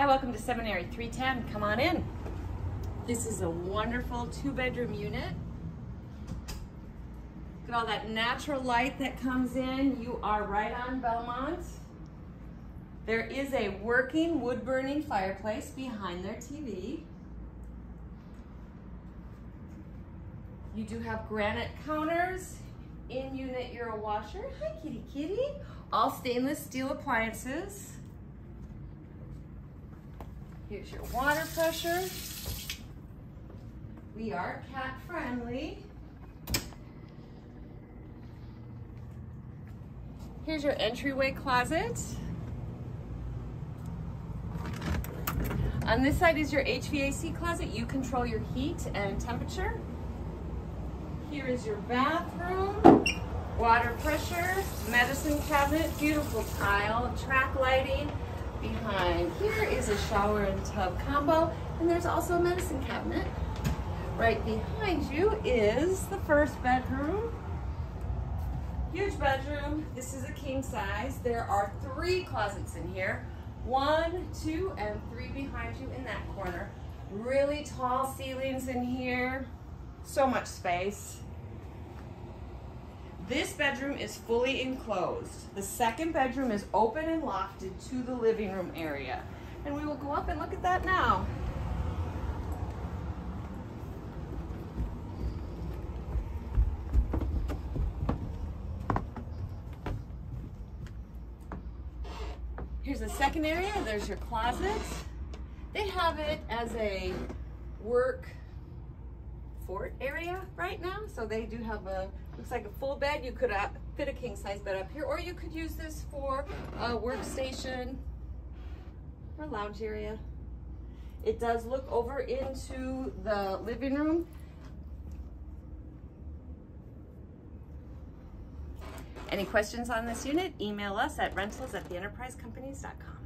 Hi, welcome to Seminary 310. Come on in. This is a wonderful two bedroom unit. Look at all that natural light that comes in. You are right on Belmont. There is a working wood burning fireplace behind their TV. You do have granite counters. In unit, you're a washer. Hi, kitty kitty. All stainless steel appliances. Here's your water pressure. We are cat friendly. Here's your entryway closet. On this side is your HVAC closet. You control your heat and temperature. Here is your bathroom, water pressure, medicine cabinet, beautiful tile, track lighting. Behind here is a shower and tub combo, and there's also a medicine cabinet. Right behind you is the first bedroom. Huge bedroom. This is a king size. There are three closets in here. One, two, and three behind you in that corner. Really tall ceilings in here. So much space. This bedroom is fully enclosed. The second bedroom is open and lofted to the living room area. And we will go up and look at that now. Here's the second area. There's your closet. They have it as a work fort area right now. So they do have a, looks like a full bed. You could uh, fit a king size bed up here, or you could use this for a workstation lounge area. It does look over into the living room. Any questions on this unit? Email us at rentals at theenterprisecompanies.com.